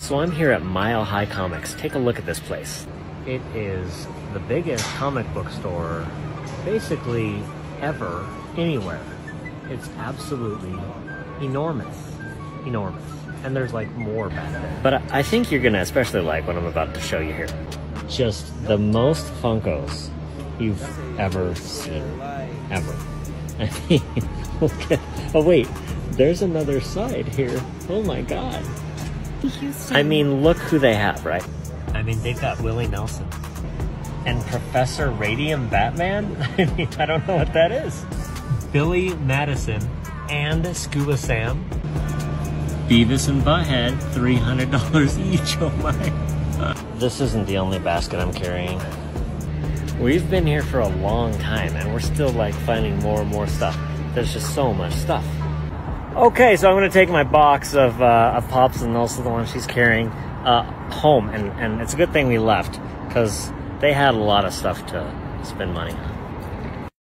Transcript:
So I'm here at Mile High Comics. Take a look at this place. It is the biggest comic book store basically ever anywhere. It's absolutely enormous. Enormous. And there's like more back there. But I think you're gonna especially like what I'm about to show you here. Just the most Funkos you've ever seen. Ever. I mean, oh wait, there's another side here. Oh my god. I mean, look who they have, right? I mean, they've got Willie Nelson and Professor Radium Batman. I mean, I don't know what that is. Billy Madison and Scuba Sam. Beavis and Butthead, $300 each. Oh my. This isn't the only basket I'm carrying. We've been here for a long time and we're still like finding more and more stuff. There's just so much stuff. Okay, so I'm gonna take my box of, uh, of pops and also the one she's carrying uh, home, and, and it's a good thing we left because they had a lot of stuff to spend money on.